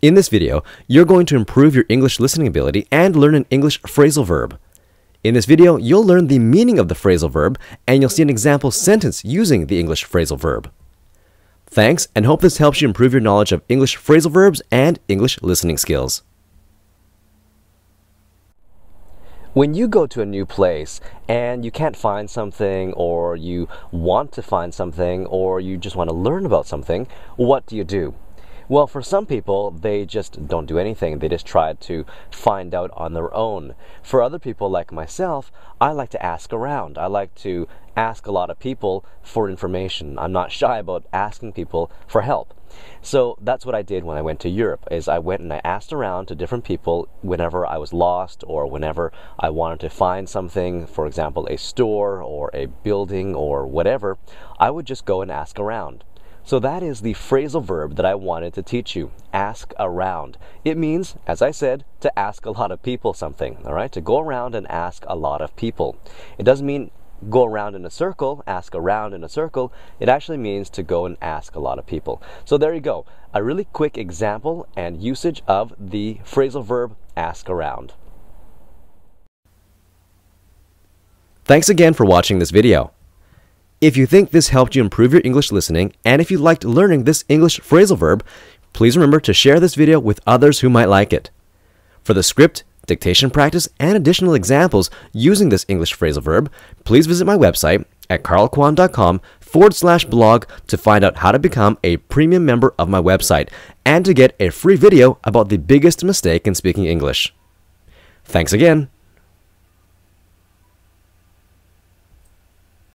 In this video, you're going to improve your English listening ability and learn an English phrasal verb. In this video, you'll learn the meaning of the phrasal verb and you'll see an example sentence using the English phrasal verb. Thanks, and hope this helps you improve your knowledge of English phrasal verbs and English listening skills. When you go to a new place and you can't find something, or you want to find something, or you just want to learn about something, what do you do? Well, for some people, they just don't do anything. They just try to find out on their own. For other people, like myself, I like to ask around. I like to ask a lot of people for information. I'm not shy about asking people for help. So that's what I did when I went to Europe is I went and I asked around to different people whenever I was lost or whenever I wanted to find something, for example, a store or a building or whatever, I would just go and ask around. So that is the phrasal verb that I wanted to teach you. Ask around. It means, as I said, to ask a lot of people something, all right? To go around and ask a lot of people. It doesn't mean go around in a circle, ask around in a circle. It actually means to go and ask a lot of people. So there you go. A really quick example and usage of the phrasal verb ask around. Thanks again for watching this video. If you think this helped you improve your English listening, and if you liked learning this English phrasal verb, please remember to share this video with others who might like it. For the script, dictation practice, and additional examples using this English phrasal verb, please visit my website at carlkwan.com forward slash blog to find out how to become a premium member of my website and to get a free video about the biggest mistake in speaking English. Thanks again.